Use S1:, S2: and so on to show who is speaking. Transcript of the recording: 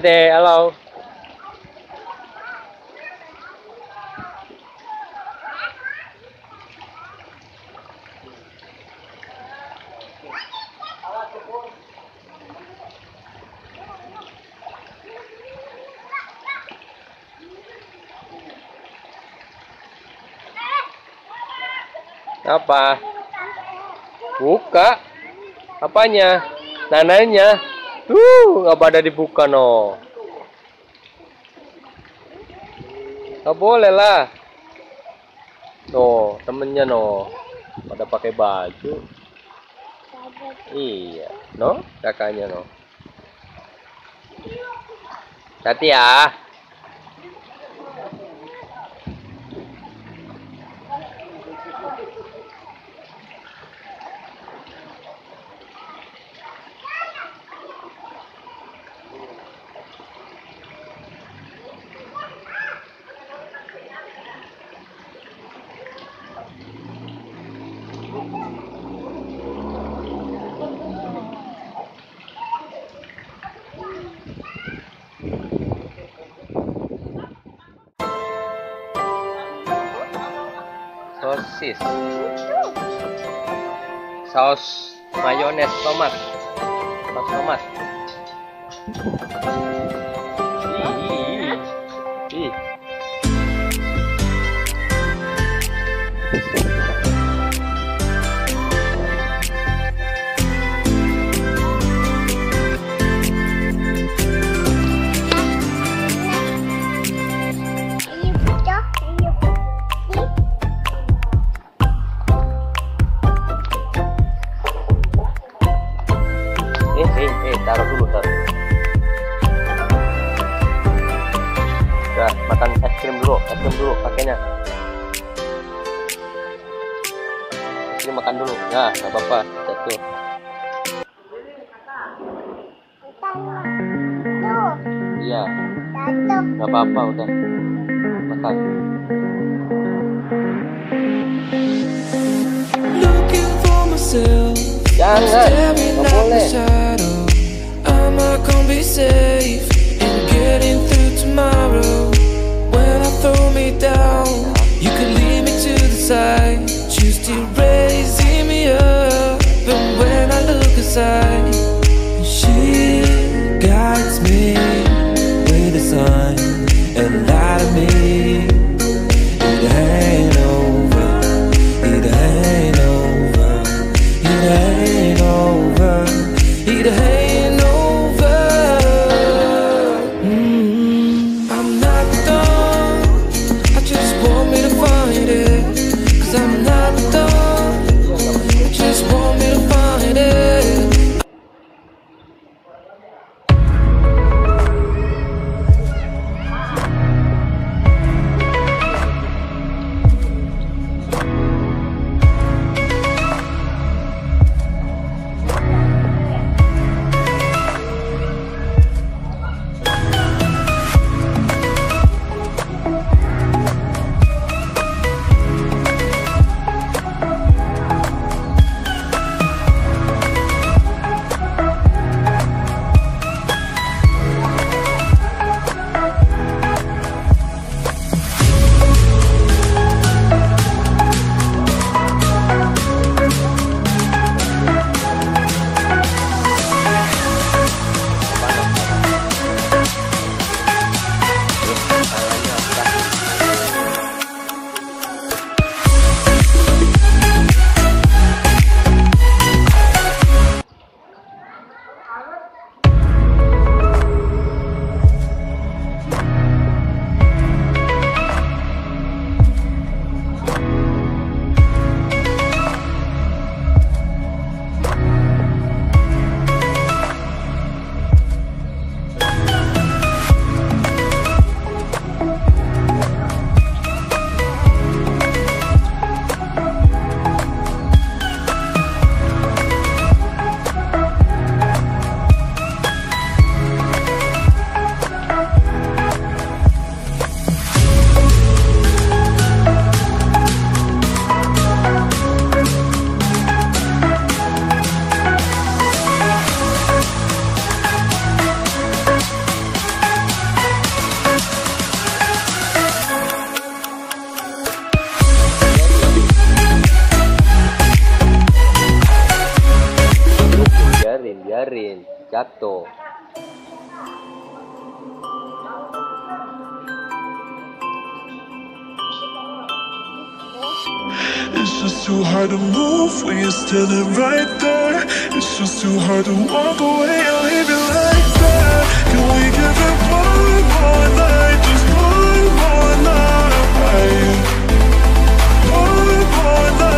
S1: Dede, halo. Apa? Buka. Apanya? Nananya. Tuh, nggak pada dibuka no. Nggak boleh lah. No, temennya no. Pada pakai baju. Iya, no, kakaknya no. Hati ya. Sosis saus mayones tomat saus tomat makan es krim dulu es krim dulu pakainya. Es krim makan dulu. Ya nggak apa-apa satu
S2: Tuh,
S1: iya. Nggak apa-apa udah. Makan.
S3: Looking for myself,
S1: jangan nggak boleh.
S3: I'm not gonna be safe in getting through tomorrow. Down, you can leave me to the side. Choose to raise me up, and when I look aside, Yaril
S1: Jato
S3: It's just too hard to move when you're standing right there. It's just too hard to walk away and leave you like that. Can we give it one more night, just one more night, right? One more night.